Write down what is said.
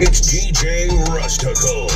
It's DJ Rusticle.